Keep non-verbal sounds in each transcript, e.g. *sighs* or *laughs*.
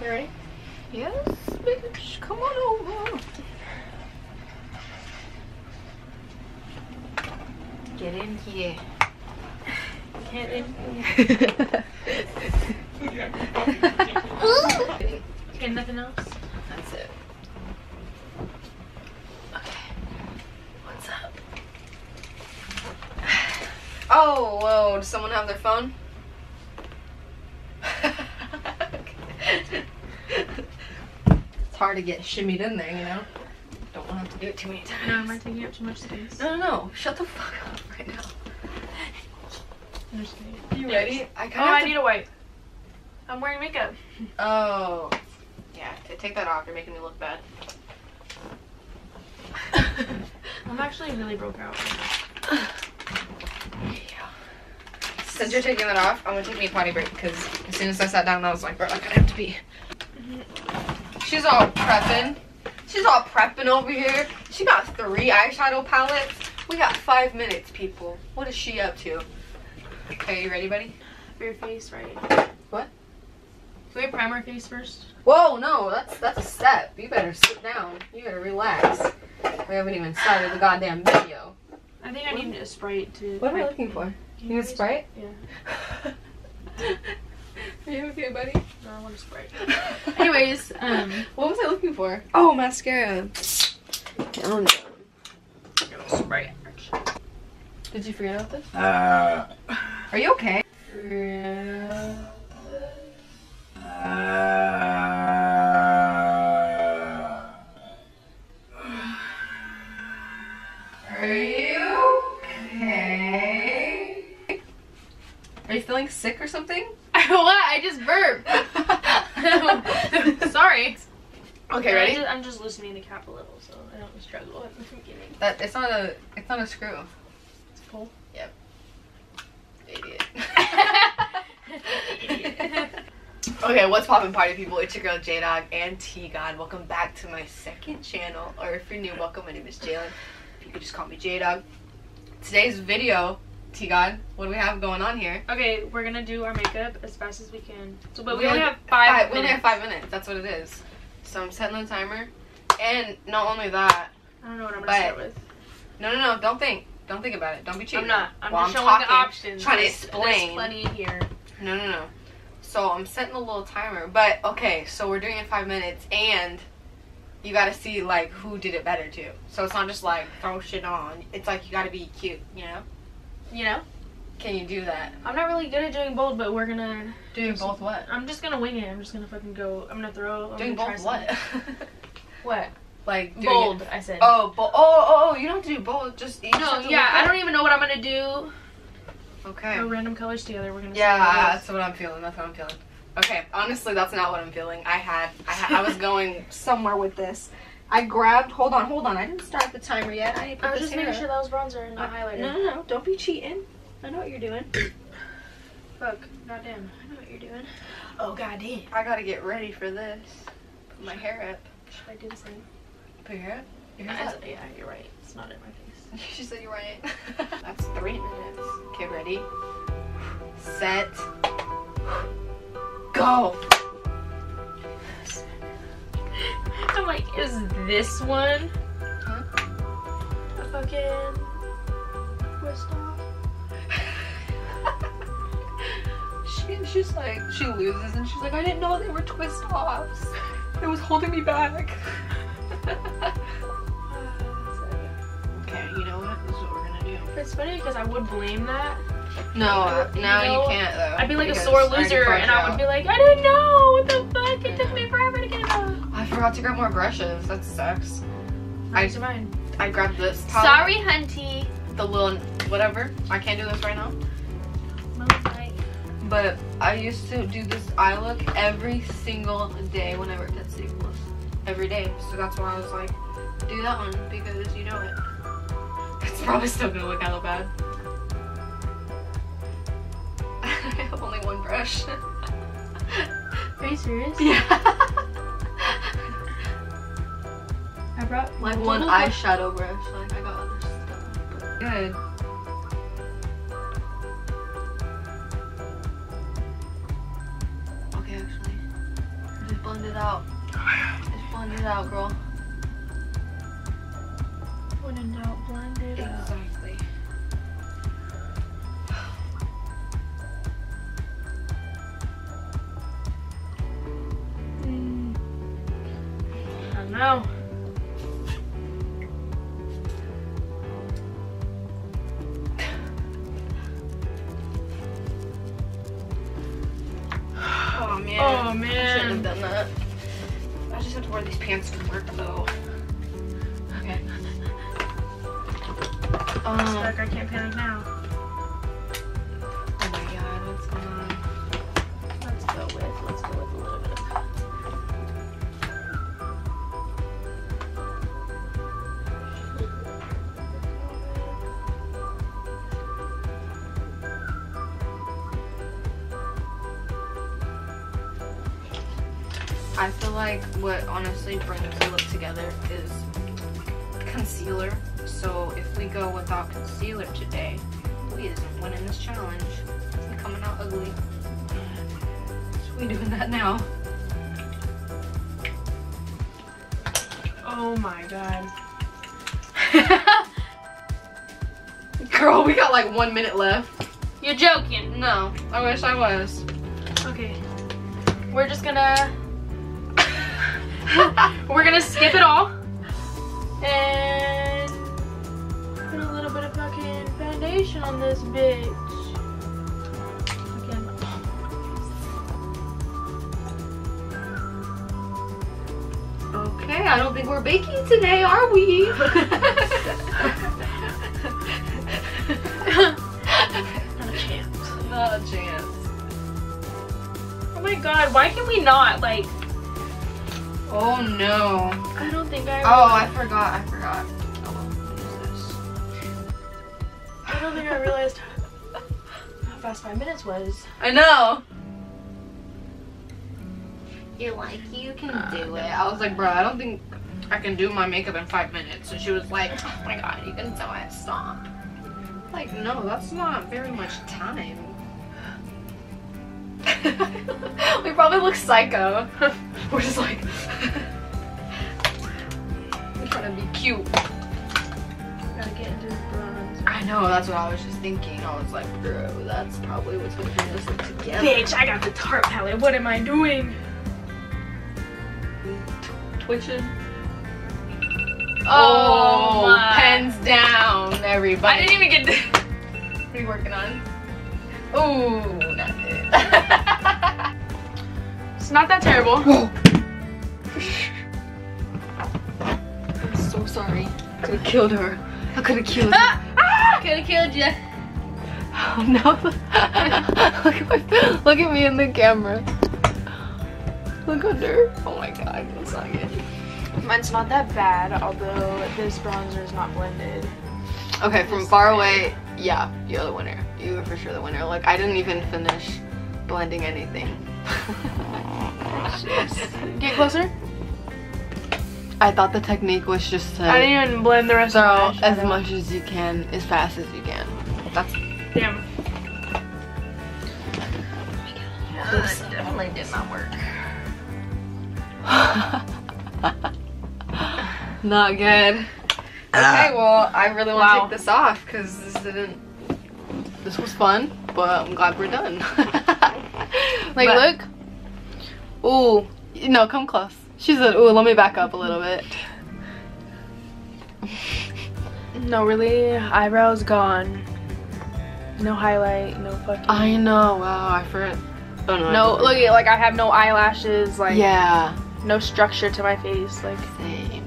You ready? Yes, bitch. Come on over. Get in here. Can't in. *laughs* Here. *laughs* Okay, nothing else? That's it. Okay. What's up? *sighs* Oh, whoa. Does someone have their phone? it's hard to get shimmied in there, you know? Don't want to have to do it too many times. No, am I taking up too much space? No, no, no. Shut the fuck up right now. I'm. You ready? I Oh, kind I of. need a wipe. I'm wearing makeup. Oh. Yeah, take that off. You're making me look bad. *laughs* I'm actually really broke out. Since you're taking that off, I'm gonna take me a potty break because as soon as I sat down, I was like, bro, I gotta have to pee. She's all prepping. She's all prepping over here. She got three eyeshadow palettes. We got five minutes, people. What is she up to? Okay, you ready, buddy? For your face, right? What? Do we primer face first? Whoa, no, that's that's a step. You better sit down. You better relax. We haven't even started the goddamn video. I think I need a Sprite to. What am I looking for? You need a Sprite? Yeah. *laughs* Are you okay, buddy? No, I want a Sprite. *laughs* Anyways, um, What was I looking for? Oh, mascara. Down, down. Sprite. Did you forget about this? Uh, Are you okay? Feeling sick or something? *laughs* what? I just burped. *laughs* *laughs* Sorry. Okay, I'm ready? just, I'm just loosening the cap a little, so I don't struggle at the beginning. That it's not a it's not a screw. It's full. Idiot. Okay, what's poppin' party people? It's your girl J Dog and T God. Welcome back to my second channel. Or if you're new, welcome. My name is Jaylynn. You could just call me J Dog. Today's video, T God, what do we have going on here? Okay, we're gonna do our makeup as fast as we can. So, but we, We only only- have five. we only have five minutes. That's what it is. So I'm setting the timer. And not only that, I don't know what I'm gonna start with. no, no, no, don't think. Don't think about it. Don't be cheating. I'm not. I'm While just showing talking, the options. Trying to explain. There's plenty here. No, no, no. So I'm setting a little timer, but okay. So we're doing it in five minutes, and you got to see like who did it better too. So it's not just like throw shit on. It's like you got to be cute, you know? You know, Can you do that? I'm not really good at doing bold, but we're gonna. Doing both what? I'm just gonna wing it. I'm just gonna fucking go. I'm gonna throw. I'm Doing both what? *laughs* What? like Bold. It. I said. Oh, bo- oh, oh, oh! You don't have to do both. Just you No, yeah, I don't even know what I'm gonna do. Okay. Throw random colors together. We're gonna. Yeah, that's what I'm feeling. That's what I'm feeling. Okay, honestly, that's not what I'm feeling. I had, I, had, I was *laughs* going somewhere with this. I grabbed. Hold on, hold on. I didn't start the timer yet. I, I was just making sure that was bronzer and not Uh, highlighter. No, no, no. Don't be cheating. I know what you're doing. *coughs* Fuck. Goddamn. I know what you're doing. Oh goddamn! I gotta get ready for this. Put my hair up. Should I do the same? Put your hair up. Your hair's up. yeah, you're right. It's not in my face. *laughs* she said you're right. *laughs* That's three minutes. Okay, ready? Set. Go. I'm like, is this one Huh? a fucking twist off? *laughs* she, she's like, she loses and she's like, I didn't know they were twist offs. It was holding me back. *sighs* okay, you know what? This is what we're gonna do. It's funny because I would blame that. No, uh, You no, know, you can't though. I'd be like a sore loser, cried and I would be like, I didn't know. What the fuck? It took me forever I forgot to grab more brushes. That sucks. I- Nice mine. I grabbed this top. Sorry, hunty. The little whatever. I can't do this right now. But I used to do this eye look every single day whenever it gets sleepless. Every day. So that's why I was like, do that one because you know it. It's probably still gonna look hella bad. *laughs* I have only one brush. Are you serious? *laughs* yeah. I brought like one eyeshadow brush. Like I got other stuff. Good. Okay, actually. Just blend it out. Just blend it out, girl. When in doubt, blend it out. Exactly. Mm. *sighs* I I just have to wear these pants to work though. Okay. Um, Stuck. I can't panic now. I feel like what honestly brings the look together is concealer. So if we go without concealer today, we isn't winning this challenge. It's coming out ugly. So we doing that now. Oh my god. *laughs* Girl, we got like one minute left. You're joking. No, I wish I was. Okay. We're just gonna. *laughs* We're gonna skip it all. And put a little bit of fucking foundation on this bitch. Again. Okay, I don't think we're baking today, are we? Not a chance. Not a chance. Oh my god, why can we not? Like, Oh no. I don't think I. Oh, I forgot. I forgot. Oh, what is this? I don't think I realized how fast five minutes was. I know. You're like, you can do it. I was like, bro, I don't think I can do my makeup in five minutes. And she was like, oh my god, you can do it. Stop. Like, no, that's not very much time. *laughs* we probably look psycho. *laughs* We're just like, we're *laughs* trying to be cute. Gotta get into the bronze. I know, that's what I was just thinking. I was like, bro, that's probably what's gonna bring us together. Bitch, I got the Tarte palette. What am I doing? Twitching. Oh, Oh, my. pens down, everybody. I didn't even get. *laughs* What are you working on? Ooh, not. *laughs* it's not that terrible. *gasps* I'm so sorry. Could have killed her. I could have killed her. ah! Could have killed you. Oh no. *laughs* look, at my, look at me in the camera. Look under. Oh my god, that's not good. Mine's not that bad, although this bronzer is not blended. Okay, from far away, yeah, you're the winner. You are for sure the winner. Like, I didn't even finish blending anything. *laughs* Get closer. I thought the technique was just to I didn't even blend the rest throw of my as much as you can, as fast as you can. That's Damn. This definitely did not work. *laughs* not good. Okay, ah. well, I really want to Wow. take this off because this didn't. This was fun, but I'm glad we're done. *laughs* *laughs* Like, But- look. Ooh, no, come close. She said, "Ooh, let me back up a little bit." *laughs* No, really, eyebrows gone. No highlight, no fucking. I know. Wow, I forgot. Oh no. No, look at like I have no eyelashes, like Yeah. no structure to my face, like. Same.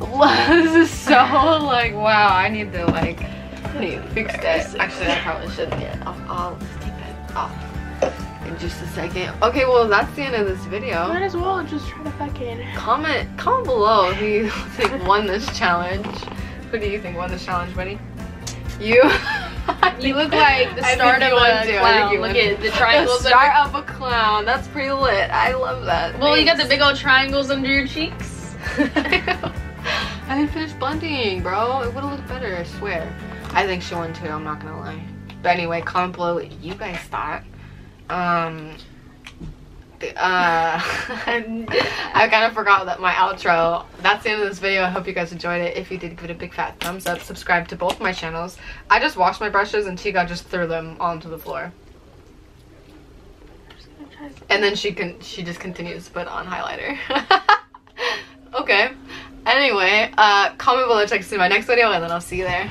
*laughs* This is so like wow. I need to like I need to fix this. Actually, I probably shouldn't yet. I'll, I'll off in just a second. Okay, well that's the end of this video. Might as well just try to fucking. Comment comment below if you *laughs* think won this challenge. Who do you think won this challenge, buddy? You. *laughs* You look like the *laughs* start of a too. Clown. Look at the triangles. The start of a clown. That's pretty lit. I love that. Well, you got the big old triangles under your cheeks. I didn't finish blending, bro. It would have looked better, I swear. I think she won too, I'm not gonna lie. But anyway, comment below what you guys thought. Um, uh, *laughs* I kind of forgot that my outro. That's the end of this video. I hope you guys enjoyed it. If you did, give it a big fat thumbs up. Subscribe to both my channels. I just washed my brushes and Chica just threw them onto the floor. And then she can she just continues to put on highlighter. *laughs* okay. Anyway, uh, comment below to see my next video and then I'll see you there.